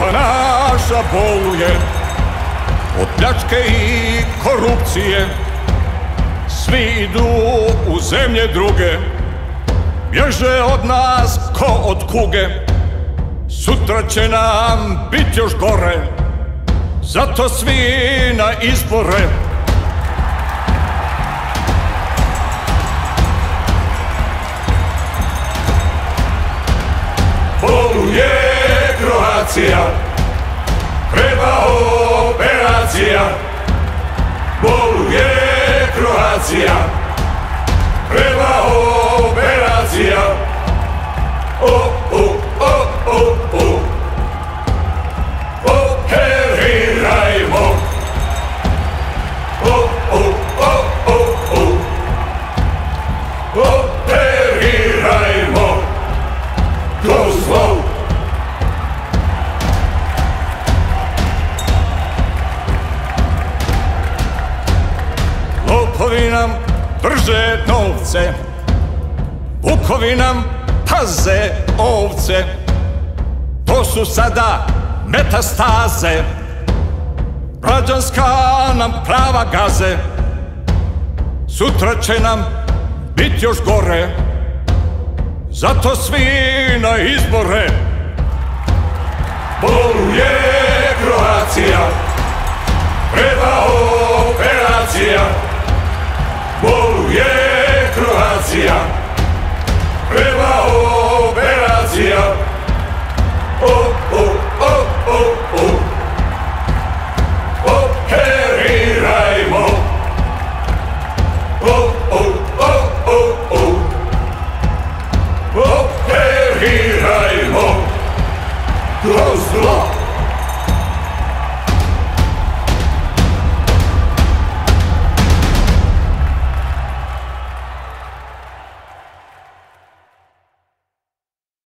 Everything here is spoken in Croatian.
Evropa naša boluje Od pljačke i korupcije. Svi idu u zemlje druge Bježe od nas ko od kuge. Sutra će nam bit još gore Zato svi na izbore operácia, treba operácia, bolu je Kroácia. Lopovi nam drže novce. Vukovi nam paze ovce. To su sada metastaze. Građanska nam prava gaze. Sutra će nam bit još gore. Zato svi na izbore. Boluje Kroacija Treba operacija Boluje Croația Prima operația Oh, oh, oh, oh, oh Operirajmo. Oh, oh, oh, oh, oh Operirajmo. Kroz zlo.